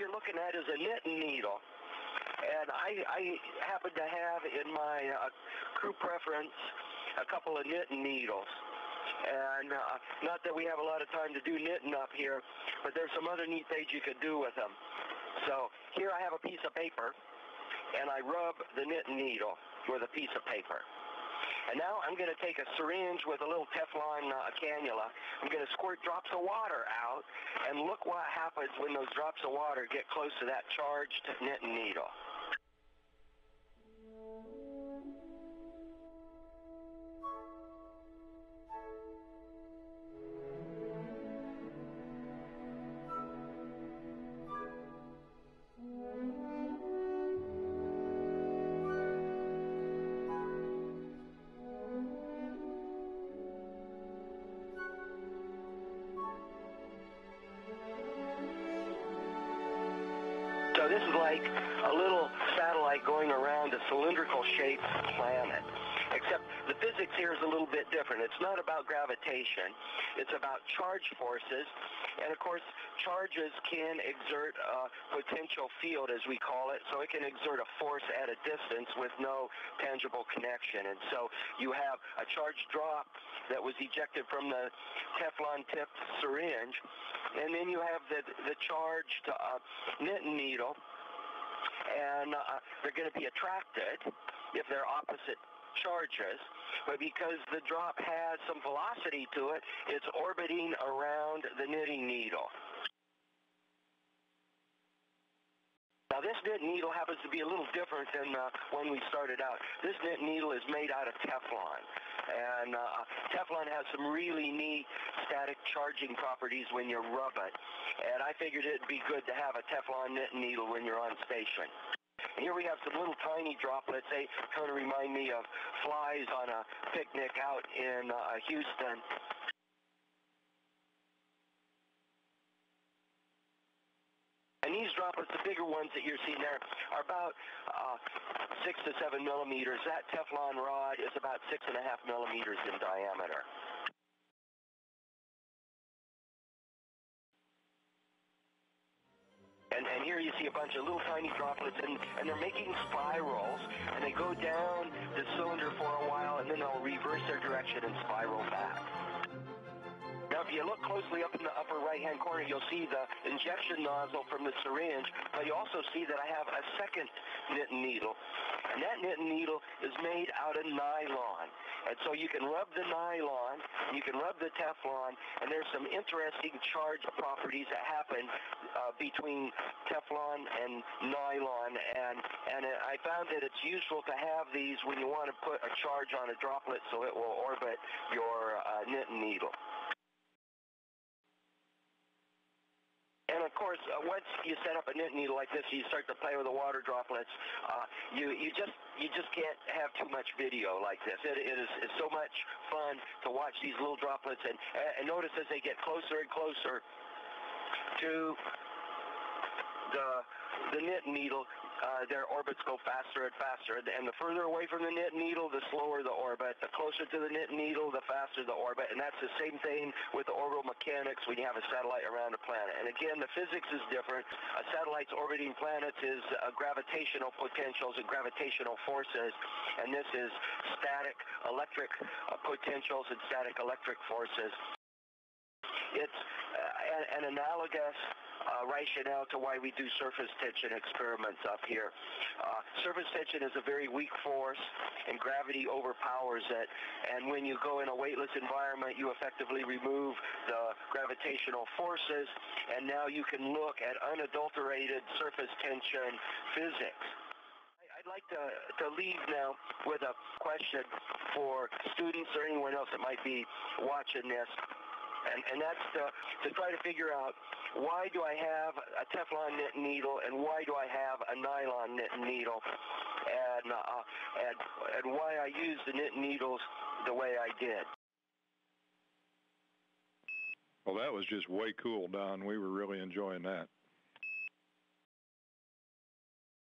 you're looking at is a knitting needle. And I, I happen to have in my uh, crew preference a couple of knitting needles. And uh, not that we have a lot of time to do knitting up here, but there's some other neat things you could do with them. So here I have a piece of paper, and I rub the knitting needle with a piece of paper. And now I'm going to take a syringe with a little Teflon uh, cannula. I'm going to squirt drops of water out, and look what happens when those drops of water get close to that charged knitting needle. Is like a little satellite going around a cylindrical shaped planet. Except the physics here is a little bit different. It's not about gravitation. It's about charge forces. And of course, charges can exert a potential field, as we call it. So it can exert a force at a distance with no tangible connection. And so you have a charge drop that was ejected from the Teflon tipped syringe. And then you have the, the charged uh, knitting needle and uh, they're going to be attracted if they're opposite charges, but because the drop has some velocity to it, it's orbiting around the knitting needle. Now this knit needle happens to be a little different than uh, when we started out. This knit needle is made out of Teflon. And uh, Teflon has some really neat static charging properties when you rub it. And I figured it'd be good to have a Teflon knit needle when you're on station. Here we have some little tiny droplets. They kind of remind me of flies on a picnic out in uh, Houston. And these droplets, the bigger ones that you're seeing there, are about uh, six to seven millimeters. That Teflon rod is about six and a half millimeters in diameter. You see a bunch of little tiny droplets, and, and they're making spirals, and they go down the cylinder for a while, and then they'll reverse their direction and spiral back. Now, if you look closely up in the upper right-hand corner, you'll see the injection nozzle from the syringe, but you also see that I have a second knitting needle. And that knitting needle is made out of nylon. And so you can rub the nylon, you can rub the Teflon, and there's some interesting charge properties that happen uh, between Teflon and nylon. And, and I found that it's useful to have these when you want to put a charge on a droplet so it will orbit your uh, knitting needle. And of course, uh, once you set up a knit needle like this, you start to play with the water droplets. Uh, you you just you just can't have too much video like this. It, it is it's so much fun to watch these little droplets and and notice as they get closer and closer to the the knit needle, uh, their orbits go faster and faster. And the further away from the knit needle, the slower the orbit. The closer to the knit needle, the faster the orbit. And that's the same thing with the orbital mechanics when you have a satellite around a planet. And again, the physics is different. A satellite's orbiting planets is uh, gravitational potentials and gravitational forces. And this is static electric uh, potentials and static electric forces. It's an, an analogous uh, rationale to why we do surface tension experiments up here. Uh, surface tension is a very weak force, and gravity overpowers it. And when you go in a weightless environment, you effectively remove the gravitational forces, and now you can look at unadulterated surface tension physics. I'd like to, to leave now with a question for students or anyone else that might be watching this. And, and that's to, to try to figure out why do I have a Teflon knit needle and why do I have a nylon knit needle and, uh, and, and why I use the knit needles the way I did. Well, that was just way cool, Don. We were really enjoying that.